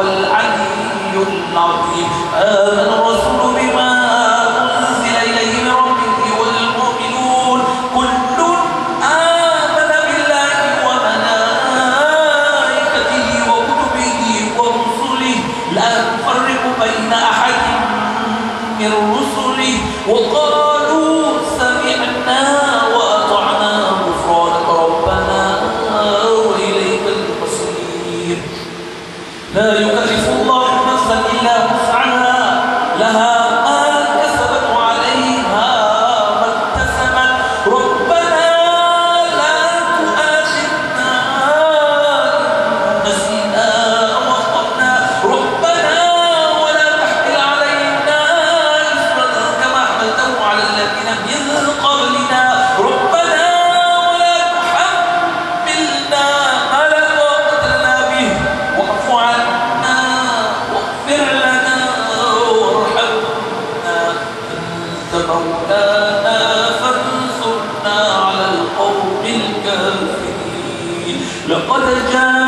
العلي العظيم. آمن الرسول بما أنزل إليه من ربه والمؤمنون. كل آمن بالله وملائكته وكتبه ورسله. لا نفرق بين أحد من رسله. وقالوا لا يكلف لقد جاءكم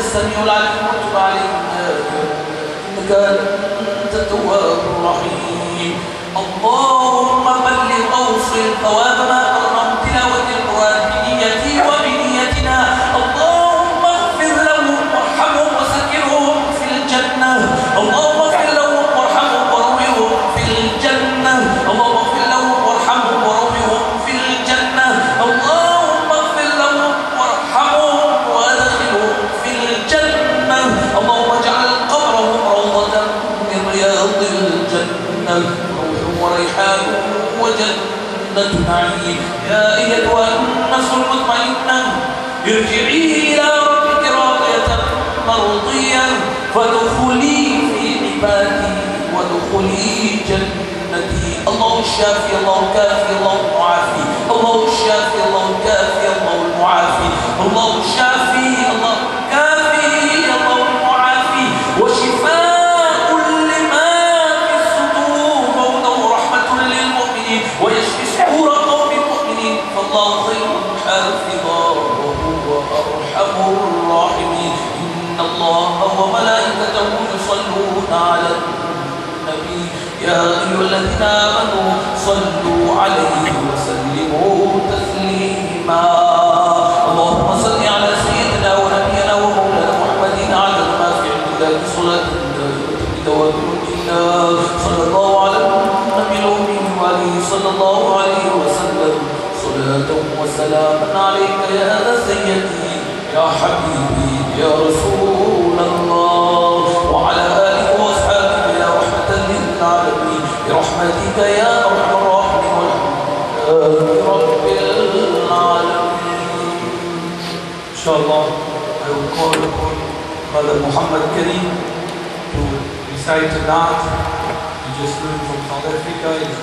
السميع العليم وتب علينا إنك أنت التواب الرحيم. اللهم بلغ أوصل ثواب ما قرأ تلاوة القرآن بنيتي نعيم يا أيتها النفس المطمئنة ارجعي إلى ربك راضية مرضية فادخلي في عبادي وادخلي جنتي. الله الشافي الله الكافي الله المعافي. الله الشافي الله الكافي الله المعافي. الله الشافي يا أيها الذين آمنوا صلوا عليه وسلموا تسليما اللهم صل على سيدنا ونبينا ومولانا محمد على عند الله صلاة بدوام الله صلى الله على النبي الأمي وعليه صلى الله عليه وسلم صلاة وسلاما عليك يا سيدي يا حبيبي يا رسول رب العالمين Inshallah, I will call upon Brother Muhammad Karim to recite a. He just flew from South Africa.